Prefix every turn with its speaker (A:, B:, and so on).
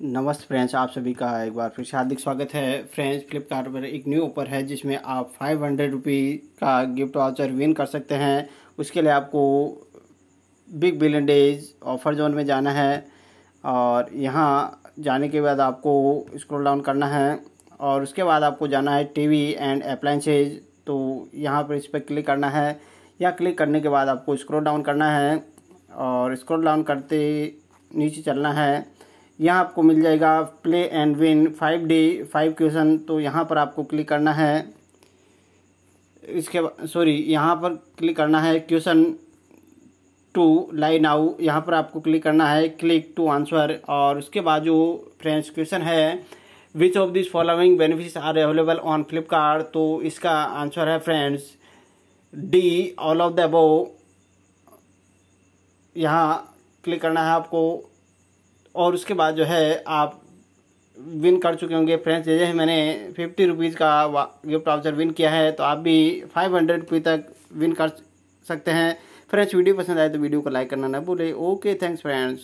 A: नमस्ते फ्रेंड्स, आप सभी का एक बार फिर से हार्दिक स्वागत है। फ्रेंड्स, फ्लिपकार्ट पर एक न्यू ऑफ़र है, जिसमें आप फाइव हंड्रेड रुपी का गिफ्ट वाउचर विन कर सकते हैं। उसके लिए आपको Big Billion Days offer zone में जाना है और यहाँ जाने के बाद आपको स्क्रॉल डाउन करना है और उसके बाद आपको जाना है टीवी एंड अप्लाइंसेज तो यहाँ पर इस पर क्लिक करना है। या क्लिक करने के बाद आपको स्क्रॉल डाउन करना है और स्क्रॉल डाउन करते नीचे चलना है। यहाँ आपको मिल जाएगा play and win five day five question तो यहाँ पर आपको क्लिक करना है। इसके सॉरी यहाँ पर क्लिक करना है क्वेश्चन टू लाइन आउ यहाँ पर आपको क्लिक करना है क्लिक टू आंसर और उसके बाद जो फ्रेंड्स क्वेश्चन है which of this following benefits are available on Flipkart तो इसका आंसर है friends D all of the above यहाँ क्लिक करना है आपको। और उसके बाद जो है, आप विन कर चुके होंगे। फ्रेंड्स जैसे मैंने फिफ्टी रुपीज़ का गिफ्ट वाउचर विन किया है तो आप भी फाइव हंड्रेड रुपी तक विन कर सकते हैं। फ्रेंड्स, वीडियो पसंद आए तो वीडियो को लाइक करना ना भूलें। Okay thanks friends